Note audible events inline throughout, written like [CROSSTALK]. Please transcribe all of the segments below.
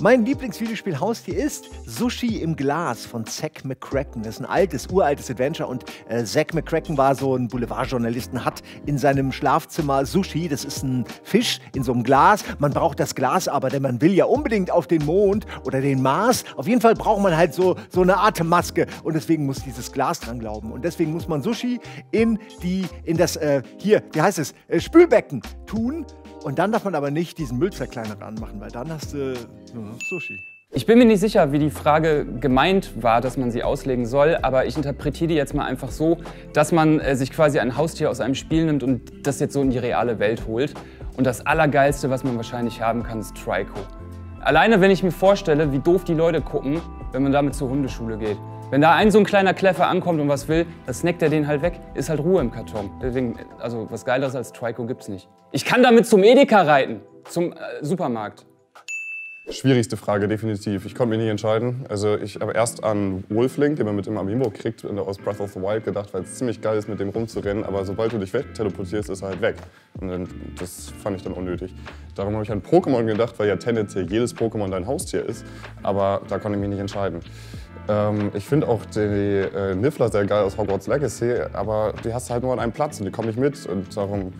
Mein Lieblingsvideospiel Haustier ist Sushi im Glas von Zack McCracken. Das ist ein altes, uraltes Adventure und äh, Zack McCracken war so ein Boulevardjournalist und hat in seinem Schlafzimmer Sushi, das ist ein Fisch in so einem Glas. Man braucht das Glas aber, denn man will ja unbedingt auf den Mond oder den Mars. Auf jeden Fall braucht man halt so, so eine Atemmaske und deswegen muss dieses Glas dran glauben. Und deswegen muss man Sushi in, die, in das, äh, hier, wie heißt es, äh, Spülbecken tun. Und dann darf man aber nicht diesen Müllzerkleinerer anmachen, weil dann hast du nur noch Sushi. Ich bin mir nicht sicher, wie die Frage gemeint war, dass man sie auslegen soll, aber ich interpretiere die jetzt mal einfach so, dass man äh, sich quasi ein Haustier aus einem Spiel nimmt und das jetzt so in die reale Welt holt. Und das Allergeilste, was man wahrscheinlich haben kann, ist Trico. Alleine, wenn ich mir vorstelle, wie doof die Leute gucken, wenn man damit zur Hundeschule geht. Wenn da ein so ein kleiner Kleffer ankommt und was will, dann snackt er den halt weg. Ist halt Ruhe im Karton. Deswegen, also was Geileres als Trico gibt's nicht. Ich kann damit zum Edeka reiten, zum äh, Supermarkt. Schwierigste Frage, definitiv. Ich konnte mich nicht entscheiden. Also ich habe erst an Wolflink, den man mit dem Amiibo kriegt, aus Breath of the Wild gedacht, weil es ziemlich geil ist, mit dem rumzurennen. Aber sobald du dich wegteleportierst, ist er halt weg. Und dann, das fand ich dann unnötig. Darum habe ich an Pokémon gedacht, weil ja tendenziell jedes Pokémon dein Haustier ist. Aber da konnte ich mich nicht entscheiden. Ähm, ich finde auch die äh, Niffler sehr geil aus Hogwarts Legacy, aber die hast du halt nur an einem Platz und die komme ich mit. Und darum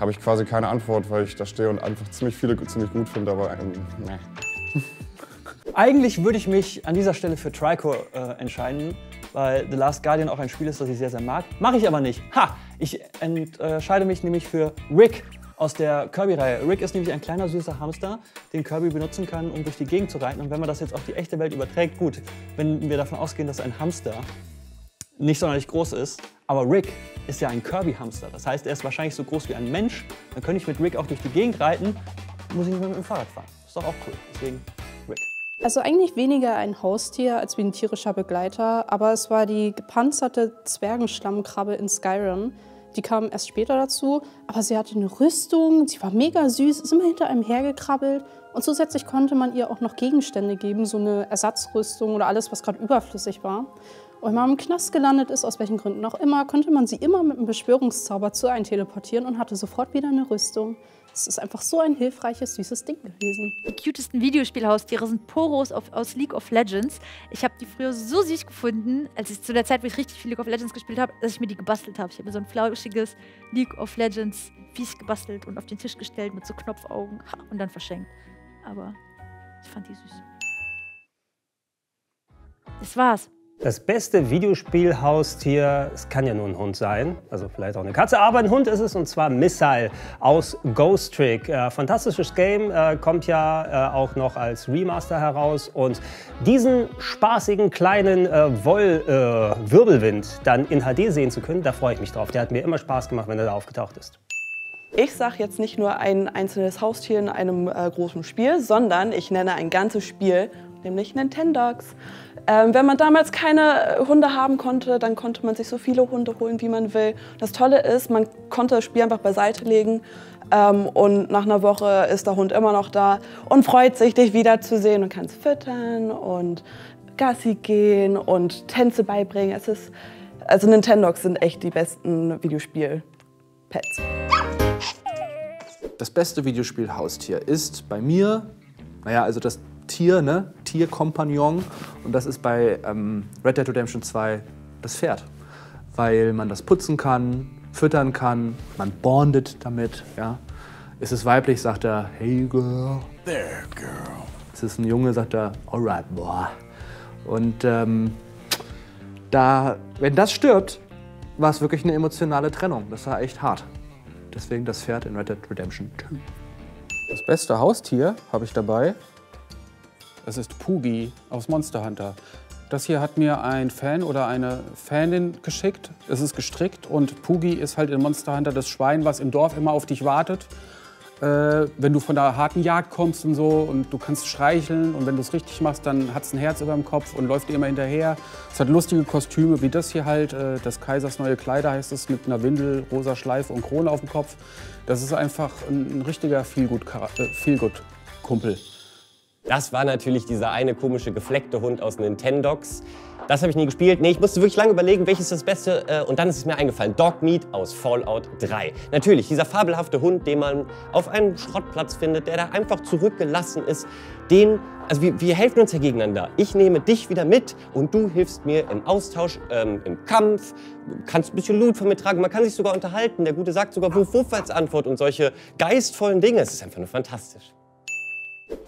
habe ich quasi keine Antwort, weil ich da stehe und einfach ziemlich viele ziemlich gut finde, aber ähm, nee. [LAUGHS] Eigentlich würde ich mich an dieser Stelle für Trico äh, entscheiden, weil The Last Guardian auch ein Spiel ist, das ich sehr, sehr mag. Mache ich aber nicht. Ha! Ich entscheide mich nämlich für Rick aus der Kirby-Reihe. Rick ist nämlich ein kleiner, süßer Hamster, den Kirby benutzen kann, um durch die Gegend zu reiten. Und wenn man das jetzt auf die echte Welt überträgt, gut, wenn wir davon ausgehen, dass ein Hamster nicht sonderlich groß ist, aber Rick ist ja ein Kirby-Hamster. Das heißt, er ist wahrscheinlich so groß wie ein Mensch. Dann könnte ich mit Rick auch durch die Gegend reiten, muss ich nicht mehr mit dem Fahrrad fahren. Ist doch auch cool. Deswegen Rick. Also eigentlich weniger ein Haustier als wie ein tierischer Begleiter, aber es war die gepanzerte Zwergenschlammkrabbe in Skyrim. Die kam erst später dazu, aber sie hatte eine Rüstung, sie war mega süß, ist immer hinter einem hergekrabbelt und zusätzlich konnte man ihr auch noch Gegenstände geben, so eine Ersatzrüstung oder alles, was gerade überflüssig war. Und man im Knast gelandet ist, aus welchen Gründen auch immer, konnte man sie immer mit einem Beschwörungszauber zu einem teleportieren und hatte sofort wieder eine Rüstung. Es ist einfach so ein hilfreiches, süßes Ding gewesen. Die cutesten Videospielhaustiere sind Poros auf, aus League of Legends. Ich habe die früher so süß gefunden, als ich zu der Zeit, wo ich richtig viel League of Legends gespielt habe, dass ich mir die gebastelt habe. Ich habe mir so ein flauschiges League of Legends Viech gebastelt und auf den Tisch gestellt mit so Knopfaugen und dann verschenkt. Aber ich fand die süß. Das war's. Das beste Videospielhaustier, es kann ja nur ein Hund sein, also vielleicht auch eine Katze, aber ein Hund ist es und zwar Missile aus Ghost Trick. Äh, fantastisches Game, äh, kommt ja äh, auch noch als Remaster heraus und diesen spaßigen kleinen äh, Woll-Wirbelwind äh, dann in HD sehen zu können, da freue ich mich drauf. Der hat mir immer Spaß gemacht, wenn er da aufgetaucht ist. Ich sage jetzt nicht nur ein einzelnes Haustier in einem äh, großen Spiel, sondern ich nenne ein ganzes Spiel, nämlich Nintendogs. Ähm, wenn man damals keine Hunde haben konnte, dann konnte man sich so viele Hunde holen, wie man will. Das Tolle ist, man konnte das Spiel einfach beiseite legen ähm, und nach einer Woche ist der Hund immer noch da und freut sich, dich wiederzusehen und kannst füttern und Gassi gehen und Tänze beibringen. Es ist, also Nintendogs sind echt die besten Videospiel-Pets. Das beste Videospiel-Haustier ist bei mir, naja, also das Tier, ne? Tierkompagnon. Und das ist bei ähm, Red Dead Redemption 2 das Pferd. Weil man das putzen kann, füttern kann, man bondet damit. Ja? Ist es weiblich, sagt er, hey girl. There, girl. Ist es ein Junge, sagt er, alright, boy. Und ähm, da, wenn das stirbt, war es wirklich eine emotionale Trennung. Das war echt hart. Deswegen das Pferd in Red Dead Redemption 2. Das beste Haustier habe ich dabei. Es ist Pugi aus Monster Hunter. Das hier hat mir ein Fan oder eine Fanin geschickt. Es ist gestrickt und Pugi ist halt in Monster Hunter das Schwein, was im Dorf immer auf dich wartet. Äh, wenn du von der harten Jagd kommst und so und du kannst streicheln und wenn du es richtig machst, dann hat es ein Herz über dem Kopf und läuft dir immer hinterher. Es hat lustige Kostüme wie das hier halt, äh, das Kaisers neue Kleider heißt es, mit einer Windel, rosa Schleife und Krone auf dem Kopf. Das ist einfach ein, ein richtiger Feelgood-Kumpel. Das war natürlich dieser eine komische gefleckte Hund aus Nintendogs. Das habe ich nie gespielt. Nee, ich musste wirklich lange überlegen, welches das Beste. Äh, und dann ist es mir eingefallen. Dogmeat aus Fallout 3. Natürlich, dieser fabelhafte Hund, den man auf einem Schrottplatz findet, der da einfach zurückgelassen ist, den also wir, wir, helfen uns ja gegeneinander. Ich nehme dich wieder mit und du hilfst mir im Austausch, ähm, im Kampf, kannst ein bisschen Loot von mir tragen, man kann sich sogar unterhalten. Der Gute sagt sogar Wuff Wuff als Antwort und solche geistvollen Dinge. Es ist einfach nur fantastisch.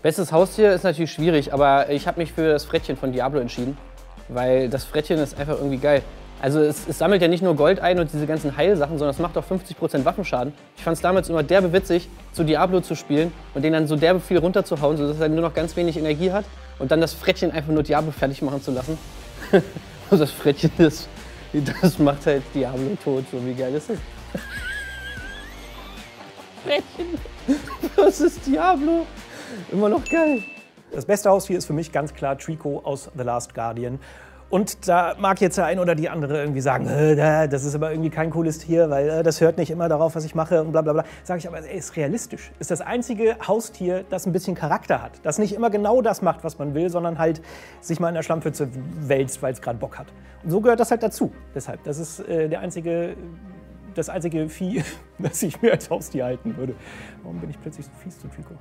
Bestes Haustier ist natürlich schwierig, aber ich habe mich für das Frettchen von Diablo entschieden, weil das Frettchen ist einfach irgendwie geil. Also es, es, sammelt ja nicht nur Gold ein und diese ganzen Heilsachen, sondern es macht auch 50% Waffenschaden. Ich fand es damals immer derbe witzig, zu Diablo zu spielen und den dann so derbe viel runterzuhauen, sodass er nur noch ganz wenig Energie hat und dann das Frettchen einfach nur Diablo fertig machen zu lassen. und [LAUGHS] das Frettchen, das, das macht halt Diablo tot, so wie geil ist das? [LAUGHS] Frettchen, was ist Diablo? Immer noch geil. Das beste Haustier ist für mich ganz klar Trico aus The Last Guardian. Und da mag jetzt der ein oder die andere irgendwie sagen, das ist aber irgendwie kein cooles Tier, weil äh, das hört nicht immer darauf, was ich mache und bla bla bla. Sage ich aber, ey, ist realistisch. Ist das einzige Haustier, das ein bisschen Charakter hat. Das nicht immer genau das macht, was man will, sondern halt sich mal in der Schlammpfütze wälzt, weil es gerade Bock hat. Und so gehört das halt dazu. Deshalb, das ist äh, der einzige, das einzige Vieh, [LAUGHS] das ich mir als Haustier halten würde. Warum bin ich plötzlich so fies zu Trico?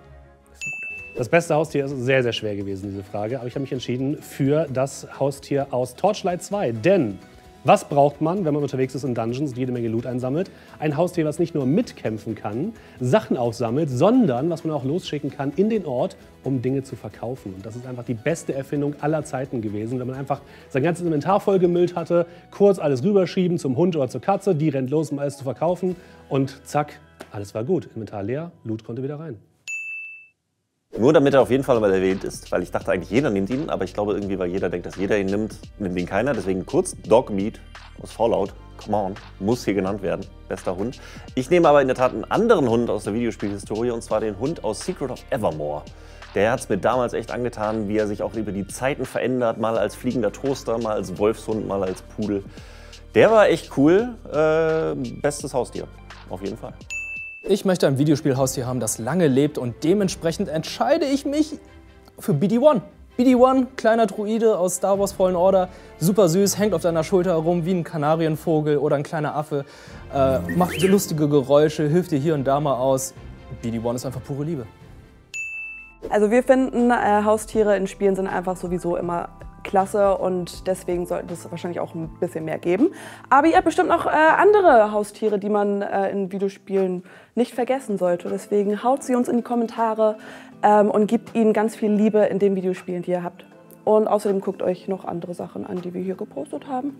Das beste Haustier ist sehr, sehr schwer gewesen, diese Frage. Aber ich habe mich entschieden für das Haustier aus Torchlight 2. Denn was braucht man, wenn man unterwegs ist in Dungeons und jede Menge Loot einsammelt? Ein Haustier, was nicht nur mitkämpfen kann, Sachen aufsammelt, sondern was man auch losschicken kann in den Ort, um Dinge zu verkaufen. Und das ist einfach die beste Erfindung aller Zeiten gewesen, wenn man einfach sein ganzes Inventar vollgemüllt hatte, kurz alles rüberschieben zum Hund oder zur Katze, die rennt los, um alles zu verkaufen und zack, alles war gut. Inventar leer, Loot konnte wieder rein. Nur damit er auf jeden Fall mal erwähnt ist, weil ich dachte eigentlich jeder nimmt ihn, aber ich glaube irgendwie, weil jeder denkt, dass jeder ihn nimmt, nimmt ihn keiner. Deswegen kurz Dogmeat aus Fallout. Come on, muss hier genannt werden. Bester Hund. Ich nehme aber in der Tat einen anderen Hund aus der Videospielhistorie und zwar den Hund aus Secret of Evermore. Der hat es mir damals echt angetan, wie er sich auch über die Zeiten verändert, mal als fliegender Toaster, mal als Wolfshund, mal als Pudel. Der war echt cool. Äh, bestes Haustier, auf jeden Fall. Ich möchte ein Videospielhaustier haben, das lange lebt und dementsprechend entscheide ich mich für BD-1. BD-1, kleiner Druide aus Star Wars Fallen Order, super süß, hängt auf deiner Schulter herum wie ein Kanarienvogel oder ein kleiner Affe, äh, macht lustige Geräusche, hilft dir hier und da mal aus. BD-1 ist einfach pure Liebe. Also wir finden, äh, Haustiere in Spielen sind einfach sowieso immer klasse und deswegen sollte es wahrscheinlich auch ein bisschen mehr geben. Aber ihr habt bestimmt noch äh, andere Haustiere, die man äh, in Videospielen nicht vergessen sollte. Deswegen haut sie uns in die Kommentare ähm, und gibt ihnen ganz viel Liebe in den Videospielen, die ihr habt. Und außerdem guckt euch noch andere Sachen an, die wir hier gepostet haben.